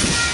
Yeah.